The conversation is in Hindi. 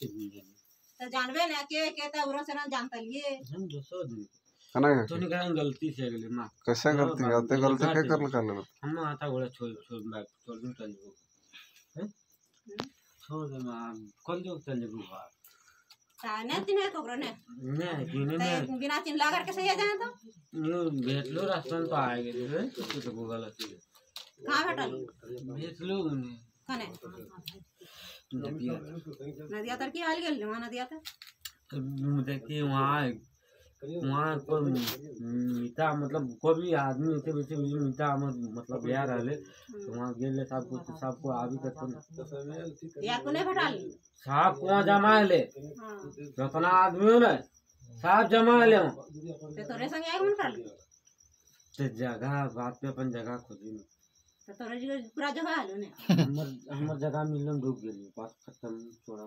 के तो जानबे ना के के तो उरो से ना जानता लिए हम दोसो दिन है ना तो निकल गलती से गेले माँ कैसे गलती? आते गलती क्या कर कर ले हम आता गोला छोड़ छोड़ बैग छोड़ दूँ चल जाओ हैं? छोड़ दे माँ कल जो चल जाओ बाहर ताने तिने कोबरो ने? नहीं दिने तो बिना चिन लगा करके सही जाए तो? न्यू भेटलो रास्ता तो आए गेले रे तो तो से कहाँ भेटल? भेटलो ने कने नदिया। नदिया। तर की हाल गेल वहाँ नदिया तर? देखिए वहाँ वहाँ को मीता मतलब कोई भी आदमी ऐसे वैसे हम मतलब बिहार रहले। तो वहाँ गेले सबको आबी करते या कोने भेटल साहब को वहाँ जमा ले हाँ। जितना आदमी हो ना साहब जमा ले ते तोरे संग आए मन कर तो जगह बात पे अपन जगह खोजी तो पूरा जगह हमर जगह मिलन डूब गेली। बात खत्म छोड़ा